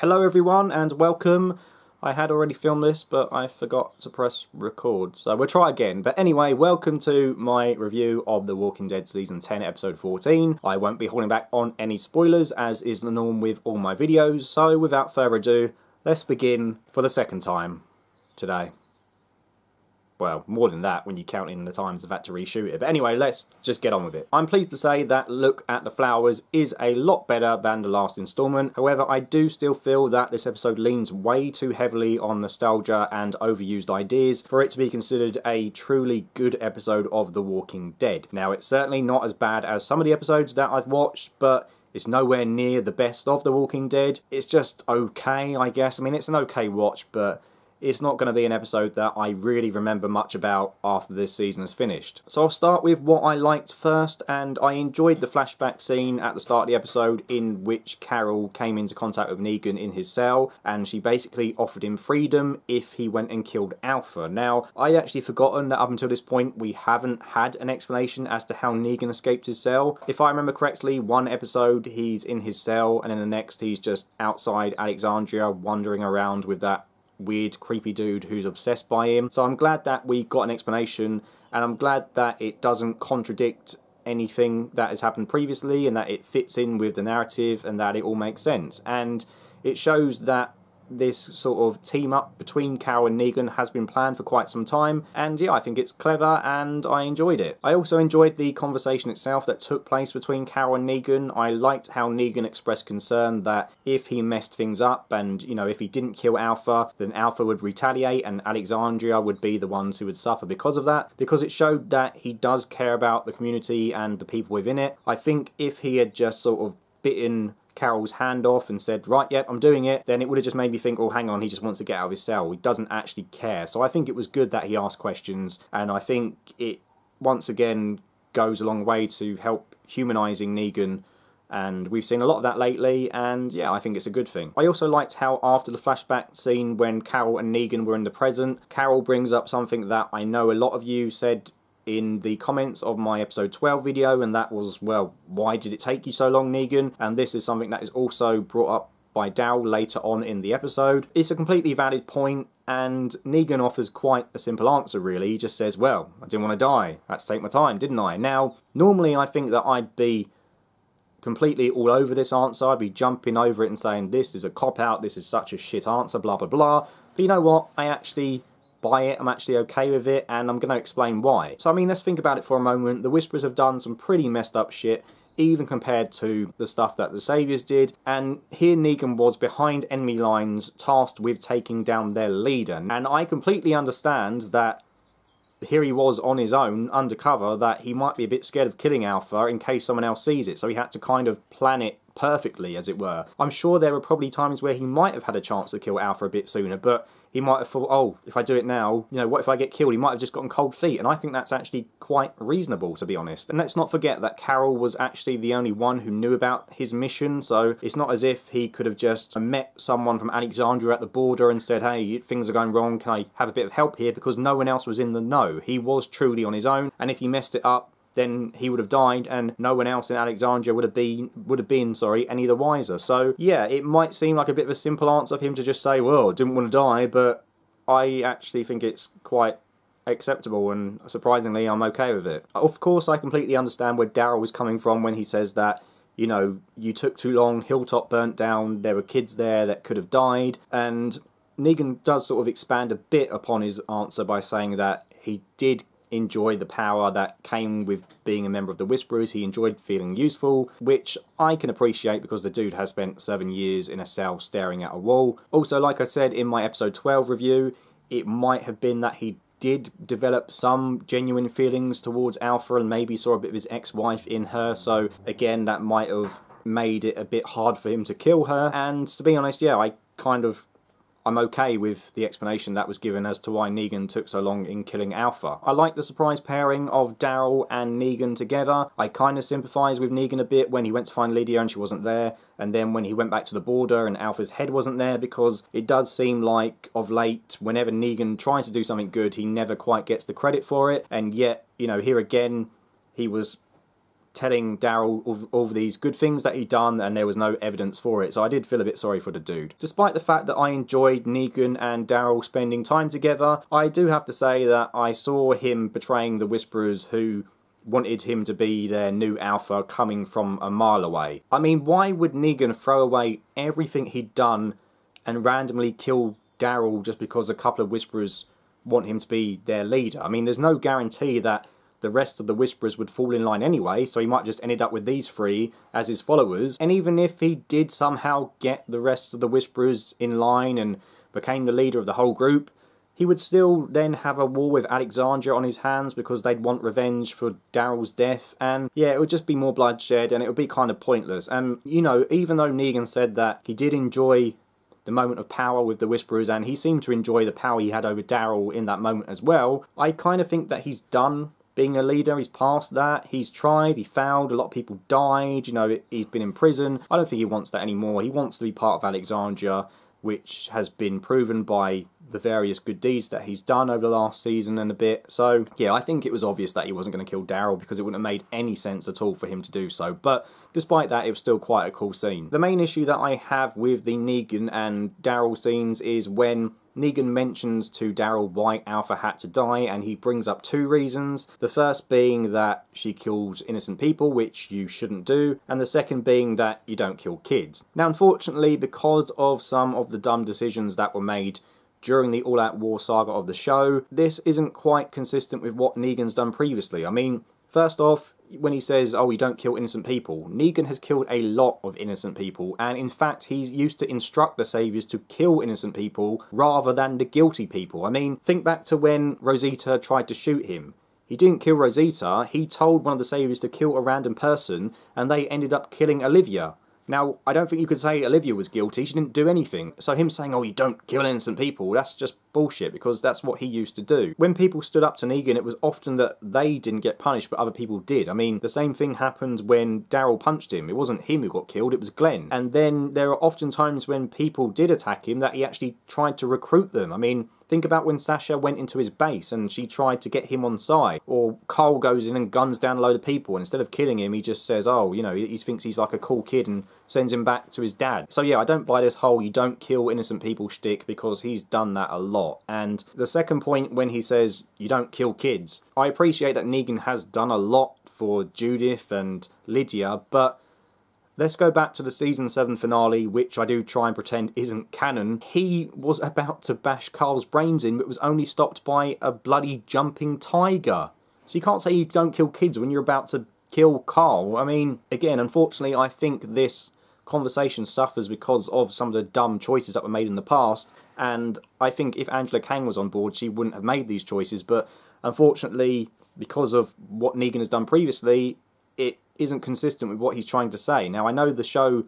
Hello everyone and welcome. I had already filmed this but I forgot to press record so we'll try again. But anyway, welcome to my review of The Walking Dead Season 10 Episode 14. I won't be holding back on any spoilers as is the norm with all my videos so without further ado let's begin for the second time today well, more than that when you count in the times I've had to reshoot it. But anyway, let's just get on with it. I'm pleased to say that Look at the Flowers is a lot better than the last instalment. However, I do still feel that this episode leans way too heavily on nostalgia and overused ideas for it to be considered a truly good episode of The Walking Dead. Now, it's certainly not as bad as some of the episodes that I've watched, but it's nowhere near the best of The Walking Dead. It's just okay, I guess. I mean, it's an okay watch, but it's not going to be an episode that I really remember much about after this season has finished. So I'll start with what I liked first, and I enjoyed the flashback scene at the start of the episode in which Carol came into contact with Negan in his cell, and she basically offered him freedom if he went and killed Alpha. Now, I'd actually forgotten that up until this point we haven't had an explanation as to how Negan escaped his cell. If I remember correctly, one episode he's in his cell, and in the next he's just outside Alexandria wandering around with that weird, creepy dude who's obsessed by him. So I'm glad that we got an explanation, and I'm glad that it doesn't contradict anything that has happened previously, and that it fits in with the narrative, and that it all makes sense. And it shows that this sort of team up between Carol and Negan has been planned for quite some time, and yeah, I think it's clever and I enjoyed it. I also enjoyed the conversation itself that took place between Carol and Negan. I liked how Negan expressed concern that if he messed things up and, you know, if he didn't kill Alpha, then Alpha would retaliate and Alexandria would be the ones who would suffer because of that, because it showed that he does care about the community and the people within it. I think if he had just sort of bitten Carol's hand off and said, right, yep, I'm doing it, then it would have just made me think, oh, hang on, he just wants to get out of his cell. He doesn't actually care. So I think it was good that he asked questions, and I think it once again goes a long way to help humanising Negan and we've seen a lot of that lately, and yeah, I think it's a good thing. I also liked how after the flashback scene when Carol and Negan were in the present, Carol brings up something that I know a lot of you said in the comments of my episode 12 video, and that was, well, why did it take you so long, Negan? And this is something that is also brought up by Daryl later on in the episode. It's a completely valid point, and Negan offers quite a simple answer, really. He just says, Well, I didn't want to die. I had to take my time, didn't I? Now, normally I think that I'd be completely all over this answer. I'd be jumping over it and saying, This is a cop out, this is such a shit answer, blah, blah, blah. But you know what? I actually buy it, I'm actually okay with it, and I'm going to explain why. So, I mean, let's think about it for a moment. The Whisperers have done some pretty messed up shit, even compared to the stuff that the Saviours did, and here Negan was behind enemy lines, tasked with taking down their leader. And I completely understand that here he was on his own, undercover, that he might be a bit scared of killing Alpha in case someone else sees it, so he had to kind of plan it perfectly, as it were. I'm sure there were probably times where he might have had a chance to kill Alpha a bit sooner, but he might have thought, oh, if I do it now, you know, what if I get killed? He might have just gotten cold feet, and I think that's actually quite reasonable, to be honest. And let's not forget that Carol was actually the only one who knew about his mission, so it's not as if he could have just met someone from Alexandria at the border and said, hey, things are going wrong, can I have a bit of help here? Because no one else was in the know. He was truly on his own, and if he messed it up, then he would have died and no one else in Alexandria would have been would have been sorry any the wiser. So yeah, it might seem like a bit of a simple answer for him to just say, "Well, didn't want to die," but I actually think it's quite acceptable and surprisingly I'm okay with it. Of course, I completely understand where Daryl was coming from when he says that you know, you took too long, Hilltop burnt down, there were kids there that could have died, and Negan does sort of expand a bit upon his answer by saying that he did enjoy the power that came with being a member of the Whisperers. He enjoyed feeling useful, which I can appreciate because the dude has spent seven years in a cell staring at a wall. Also, like I said in my episode 12 review, it might have been that he did develop some genuine feelings towards Alpha and maybe saw a bit of his ex-wife in her, so again, that might have made it a bit hard for him to kill her. And to be honest, yeah, I kind of I'm okay with the explanation that was given as to why Negan took so long in killing Alpha. I like the surprise pairing of Daryl and Negan together. I kind of sympathise with Negan a bit when he went to find Lydia and she wasn't there, and then when he went back to the border and Alpha's head wasn't there, because it does seem like of late, whenever Negan tries to do something good, he never quite gets the credit for it, and yet, you know, here again, he was telling Daryl all, these good things that he'd done and there was no evidence for it. So I did feel a bit sorry for the dude. Despite the fact that I enjoyed Negan and Daryl spending time together, I do have to say that I saw him betraying the Whisperers who wanted him to be their new alpha coming from a mile away. I mean, why would Negan throw away everything he'd done and randomly kill Daryl just because a couple of Whisperers want him to be their leader? I mean, there's no guarantee that the rest of the Whisperers would fall in line anyway, so he might just ended up with these three as his followers. And even if he did somehow get the rest of the Whisperers in line and became the leader of the whole group, he would still then have a war with Alexandria on his hands because they'd want revenge for Daryl's death. And yeah, it would just be more bloodshed and it would be kind of pointless. And, you know, even though Negan said that he did enjoy the moment of power with the Whisperers, and he seemed to enjoy the power he had over Daryl in that moment as well. I kind of think that he's done being a leader. He's past that. He's tried, he failed, a lot of people died, you know, he's been in prison. I don't think he wants that anymore. He wants to be part of Alexandria, which has been proven by the various good deeds that he's done over the last season and a bit. So, yeah, I think it was obvious that he wasn't going to kill Daryl because it wouldn't have made any sense at all for him to do so. But despite that, it was still quite a cool scene. The main issue that I have with the Negan and Daryl scenes is when Negan mentions to Daryl why Alpha had to die, and he brings up two reasons. The first being that she kills innocent people, which you shouldn't do, and the second being that you don't kill kids. Now, unfortunately, because of some of the dumb decisions that were made during the All Out War saga of the show, this isn't quite consistent with what Negan's done previously. I mean, first off, when he says, oh, you don't kill innocent people, Negan has killed a lot of innocent people, and in fact, he's used to instruct the Saviors to kill innocent people rather than the guilty people. I mean, think back to when Rosita tried to shoot him. He didn't kill Rosita, he told one of the Saviors to kill a random person, and they ended up killing Olivia. Now, I don't think you could say Olivia was guilty. She didn't do anything. So him saying, oh, you don't kill innocent people, that's just bullshit because that's what he used to do. When people stood up to Negan, it was often that they didn't get punished, but other people did. I mean, the same thing happened when Daryl punched him. It wasn't him who got killed, it was Glenn. And then there are often times when people did attack him that he actually tried to recruit them. I mean, Think about when Sasha went into his base and she tried to get him on side. Or Carl goes in and guns down a load of people. And instead of killing him, he just says, oh, you know, he thinks he's like a cool kid and sends him back to his dad. So yeah, I don't buy this whole you don't kill innocent people shtick because he's done that a lot. And the second point when he says you don't kill kids, I appreciate that Negan has done a lot for Judith and Lydia, but Let's go back to the season 7 finale, which I do try and pretend isn't canon. He was about to bash Carl's brains in, but was only stopped by a bloody jumping tiger. So you can't say you don't kill kids when you're about to kill Carl. I mean, again, unfortunately, I think this conversation suffers because of some of the dumb choices that were made in the past. And I think if Angela Kang was on board, she wouldn't have made these choices. But unfortunately, because of what Negan has done previously, it isn't consistent with what he's trying to say. Now, I know the show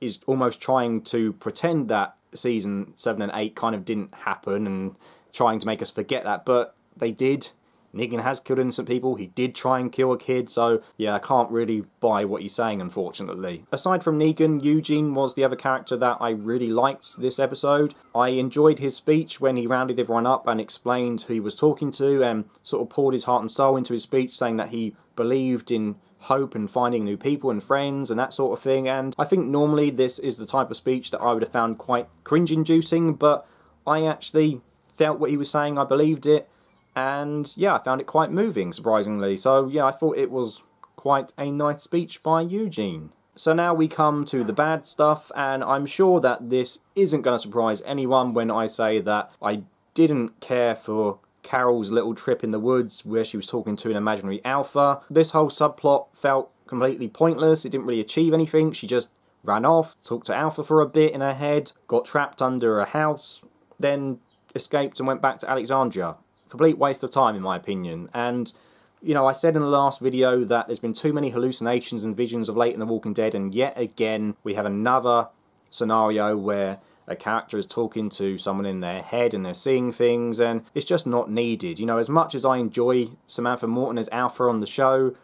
is almost trying to pretend that season 7 and 8 kind of didn't happen and trying to make us forget that, but they did. Negan has killed innocent people. He did try and kill a kid, so yeah, I can't really buy what he's saying, unfortunately. Aside from Negan, Eugene was the other character that I really liked this episode. I enjoyed his speech when he rounded everyone up and explained who he was talking to and sort of poured his heart and soul into his speech, saying that he believed in hope and finding new people and friends and that sort of thing. And I think normally this is the type of speech that I would have found quite cringe inducing, but I actually felt what he was saying, I believed it, and yeah, I found it quite moving, surprisingly. So yeah, I thought it was quite a nice speech by Eugene. So now we come to the bad stuff, and I'm sure that this isn't going to surprise anyone when I say that I didn't care for Carol's little trip in the woods where she was talking to an imaginary alpha. This whole subplot felt completely pointless. It didn't really achieve anything. She just ran off, talked to Alpha for a bit in her head, got trapped under a house, then escaped and went back to Alexandria. Complete waste of time, in my opinion. And, you know, I said in the last video that there's been too many hallucinations and visions of late in The Walking Dead, and yet again, we have another scenario where a character is talking to someone in their head and they're seeing things, and it's just not needed. You know, as much as I enjoy Samantha Morton as Alpha on the show,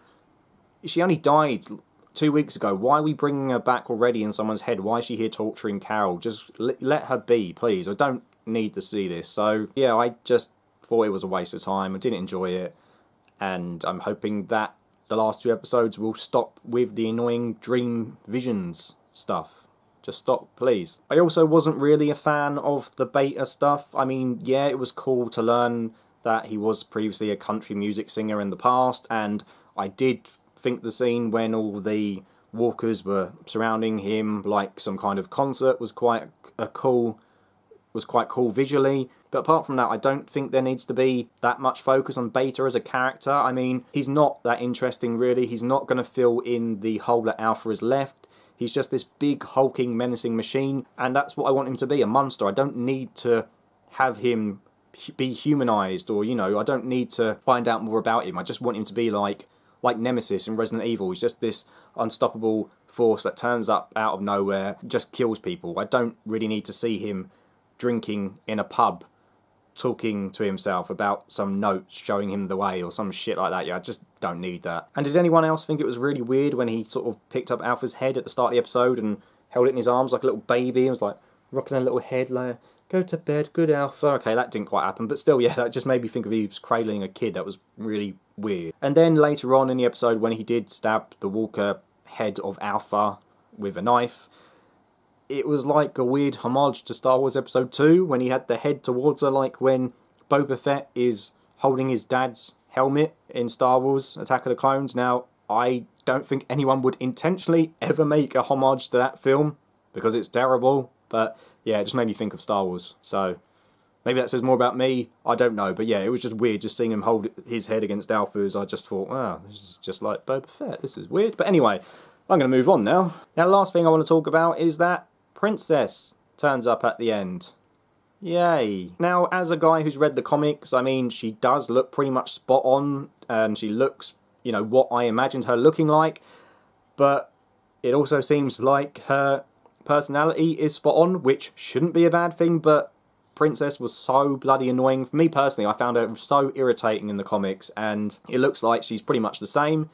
she only died two weeks ago. Why are we bringing her back already in someone's head? Why is she here torturing Carol? Just let her be, please. I don't need to see this. So, yeah, I just thought it was a waste of time. I didn't enjoy it. And I'm hoping that the last two episodes will stop with the annoying dream visions stuff. Just stop, please. I also wasn't really a fan of the beta stuff. I mean, yeah, it was cool to learn that he was previously a country music singer in the past, and I did think the scene when all the walkers were surrounding him like some kind of concert was quite a cool was quite cool visually. But apart from that, I don't think there needs to be that much focus on Beta as a character. I mean, he's not that interesting really. He's not going to fill in the hole that Alpha has left. He's just this big, hulking, menacing machine, and that's what I want him to be, a monster. I don't need to have him be humanized or, you know, I don't need to find out more about him. I just want him to be like like Nemesis in Resident Evil. He's just this unstoppable force that turns up out of nowhere, just kills people. I don't really need to see him drinking in a pub talking to himself about some notes showing him the way or some shit like that. Yeah, I just don't need that. And did anyone else think it was really weird when he sort of picked up Alpha's head at the start of the episode and held it in his arms like a little baby and was like rocking a little head like, go to bed, good Alpha. Okay, that didn't quite happen, but still, yeah, that just made me think of he was cradling a kid. That was really weird. And then later on in the episode when he did stab the Walker head of Alpha with a knife, it was like a weird homage to Star Wars Episode 2 when he had the head towards her, like when Boba Fett is holding his dad's helmet in Star Wars Attack of the Clones. Now, I don't think anyone would intentionally ever make a homage to that film because it's terrible, but yeah, it just made me think of Star Wars. So maybe that says more about me. I don't know, but yeah, it was just weird just seeing him hold his head against Alpha's. I just thought, wow, this is just like Boba Fett. This is weird. But anyway, I'm going to move on now. Now, the last thing I want to talk about is that Princess turns up at the end. Yay. Now, as a guy who's read the comics, I mean, she does look pretty much spot on, and she looks, you know, what I imagined her looking like, but it also seems like her personality is spot on, which shouldn't be a bad thing, but Princess was so bloody annoying. For me personally, I found her so irritating in the comics, and it looks like she's pretty much the same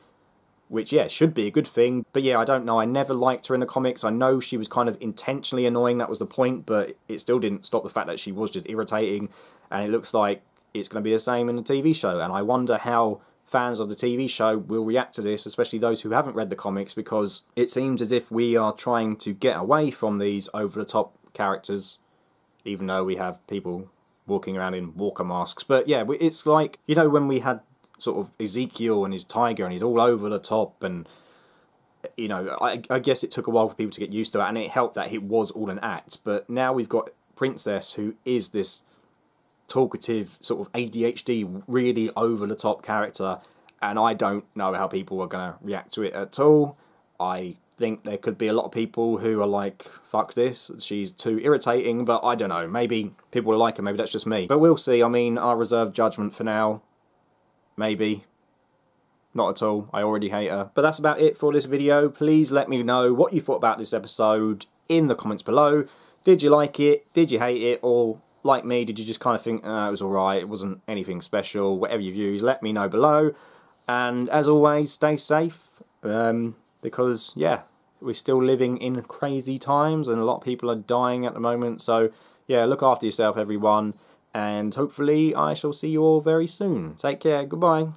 which yeah should be a good thing. But yeah i don't know. I never liked her in the comics. I know she was kind of intentionally annoying. That was the point. But it still didn't stop the fact that she was just irritating. And it looks like it's going to be the same in the tv show. And i wonder how fans of the tv show will react to this especially those who haven't read the comics because it seems as if we are trying to get away from these over the top characters even though we have people walking around in walker masks. But yeah it's like you know when we had sort of Ezekiel and his tiger, and he's all over the top. And you know, I, I guess it took a while for people to get used to it, and it helped that it was all an act. But now we've got Princess, who is this talkative, sort of ADHD, really over the top character, and I don't know how people are going to react to it at all. I think there could be a lot of people who are like, fuck this, she's too irritating, but I don't know. Maybe people will like her, maybe that's just me. But we'll see. I mean, I reserve judgment for now. Maybe. Not at all. I already hate her. But that's about it for this video. Please let me know what you thought about this episode in the comments below. Did you like it? Did you hate it? Or like me, did you just kind of think, oh, it was alright, it wasn't anything special? Whatever your views, let me know below. And as always, stay safe. Um, because, yeah, we're still living in crazy times and a lot of people are dying at the moment. So, yeah, look after yourself, everyone and hopefully I shall see you all very soon. Take care, goodbye.